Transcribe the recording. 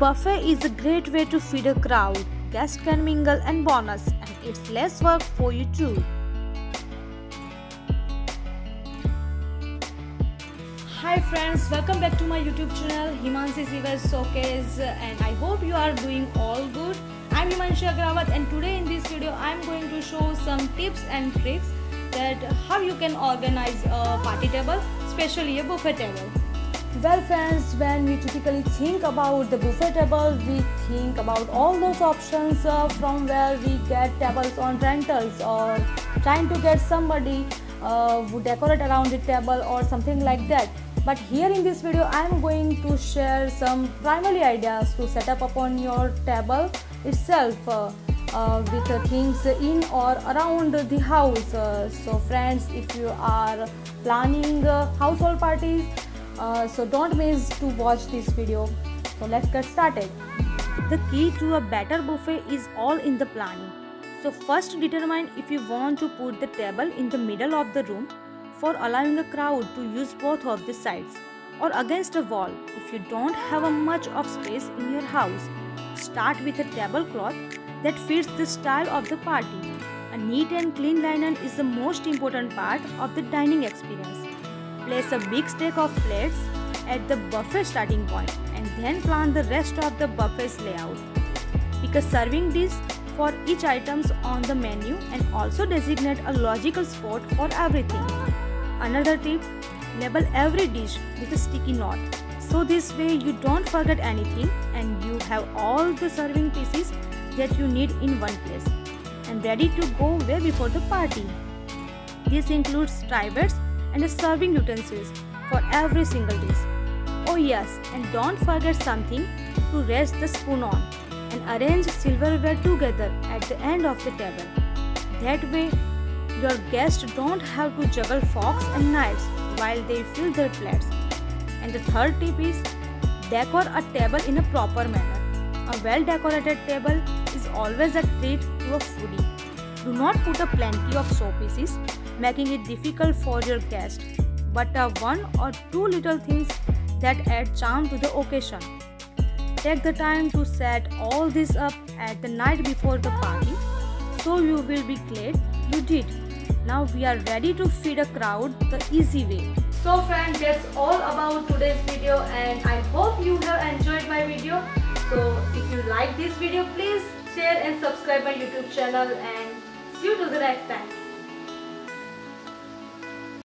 buffet is a great way to feed a crowd. Guests can mingle and bonus, and it's less work for you too. Hi friends, welcome back to my YouTube channel Himanshi's Event Showcase and I hope you are doing all good. I'm Himanshi Agrawat and today in this video I'm going to show some tips and tricks that how you can organize a party table, especially a buffet table. Well friends, when we typically think about the buffet table, we think about all those options uh, from where we get tables on rentals or trying to get somebody uh, who decorate around the table or something like that. But here in this video, I am going to share some primary ideas to set up upon your table itself uh, uh, with uh, things in or around the house. Uh, so friends, if you are planning uh, household parties, uh, so don't miss to watch this video. So let's get started. The key to a better buffet is all in the planning. So first determine if you want to put the table in the middle of the room for allowing a crowd to use both of the sides or against a wall. If you don't have a much of space in your house start with a tablecloth that fits the style of the party. A neat and clean linen is the most important part of the dining experience Place a big stack of plates at the buffet starting point and then plan the rest of the buffet's layout. Pick a serving dish for each items on the menu and also designate a logical spot for everything. Another tip, label every dish with a sticky note. So this way you don't forget anything and you have all the serving pieces that you need in one place and ready to go way before the party. This includes trivets and serving utensils for every single dish. Oh yes, and don't forget something to rest the spoon on and arrange silverware together at the end of the table. That way, your guests don't have to juggle forks and knives while they fill their plates. And the third tip is decor a table in a proper manner. A well decorated table is always a treat to a foodie. Do not put a plenty of showpieces making it difficult for your guest, but are one or two little things that add charm to the occasion. Take the time to set all this up at the night before the party, so you will be glad you did. Now we are ready to feed a crowd the easy way. So friends, that's all about today's video and I hope you have enjoyed my video. So if you like this video, please share and subscribe my YouTube channel and you do the next time.